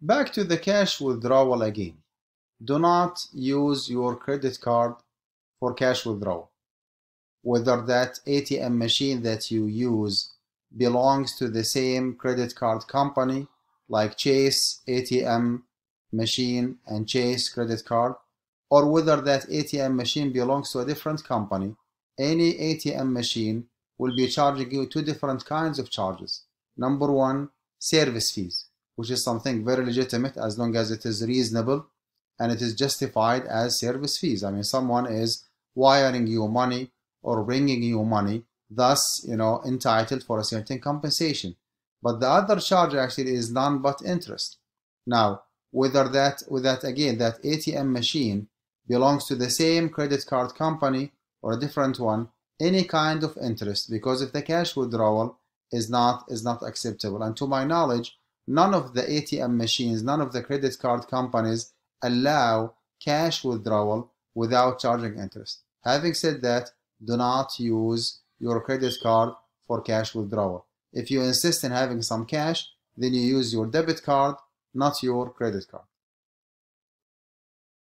Back to the cash withdrawal again. Do not use your credit card for cash withdrawal. Whether that ATM machine that you use belongs to the same credit card company like Chase ATM machine and Chase credit card, or whether that ATM machine belongs to a different company, any ATM machine will be charging you two different kinds of charges. Number one, service fees, which is something very legitimate as long as it is reasonable and it is justified as service fees. I mean, someone is wiring you money or bringing you money, thus, you know, entitled for a certain compensation. But the other charge actually is none but interest. Now, whether that, with that again, that ATM machine belongs to the same credit card company or a different one, any kind of interest because if the cash withdrawal is not is not acceptable. And to my knowledge, none of the ATM machines, none of the credit card companies allow cash withdrawal without charging interest. Having said that, do not use your credit card for cash withdrawal. If you insist in having some cash, then you use your debit card, not your credit card.